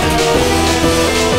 Música